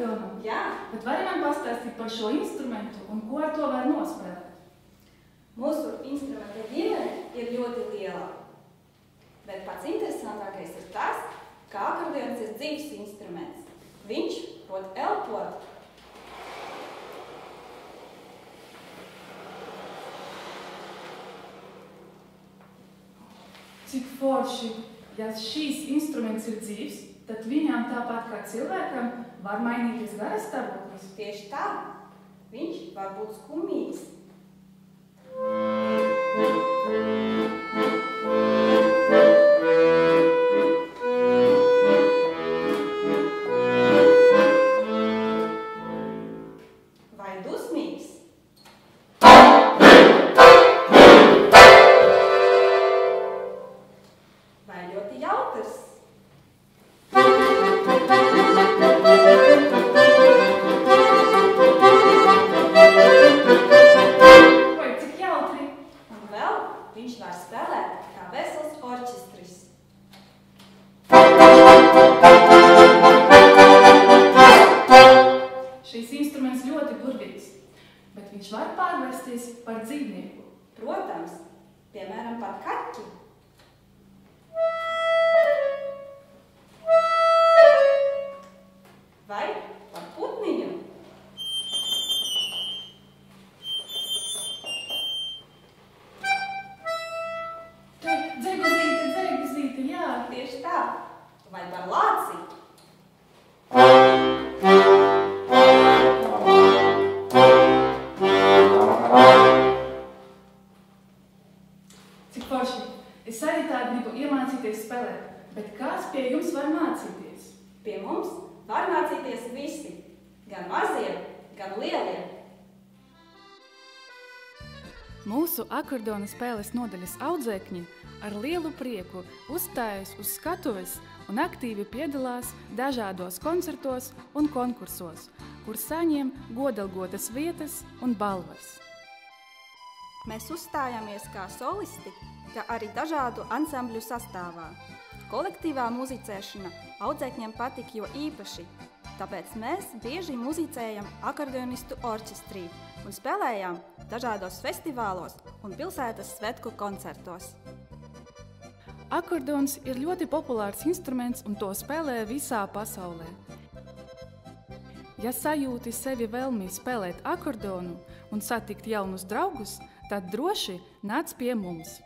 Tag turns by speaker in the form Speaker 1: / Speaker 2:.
Speaker 1: domu?
Speaker 2: Jā.
Speaker 1: Bet vari man pastāstīt par šo instrumentu un ko ar to var nospēlēt?
Speaker 2: Mūsu instrumenta ģimene ir ļoti liela. Bet pats interesantākais ir tas, ka akordeons ir dzīves instruments. Viņš prot elpot.
Speaker 1: Cik forši, ja šīs instruments ir dzīves, tad viņām tāpat kā cilvēkam var mainīties garas stāvoklis.
Speaker 2: Tieši tā, viņš var būt skumīgs.
Speaker 1: Šīs instruments ļoti burvīgs, bet viņš var pārvērsties par dzīvnieku.
Speaker 2: Protams, piemēram, pat kaķi. Vai par putniņu?
Speaker 1: Te, dzēguzīte, dzēguzīte, jā.
Speaker 2: Tieši tā. Vai par lāci?
Speaker 1: Es arī tā gribu iemācīties spēlēt, bet kāds pie jums var mācīties?
Speaker 2: Pie mums var mācīties visi, gan mazie, gan lielie.
Speaker 1: Mūsu akordeona spēles nodaļas audzēkņi ar lielu prieku uzstājas uz skatuves un aktīvi piedalās dažādos koncertos un konkursos, kur saņem godalgotas vietas un balvas.
Speaker 2: Mēs uzstājāmies kā solisti, kā arī dažādu ansambļu sastāvā. Kolektīvā muzicēšana audzēkņiem patīk jo īpaši, tāpēc mēs bieži muzicējam akordeonistu orķestrī un spēlējām dažādos festivālos un pilsētas svētku koncertos.
Speaker 1: Akordeons ir ļoti populārs instruments un to spēlē visā pasaulē. Ja sajūti sevi vēlmi spēlēt akordeonu un satikt jaunus draugus, tad droši nāc pie mums!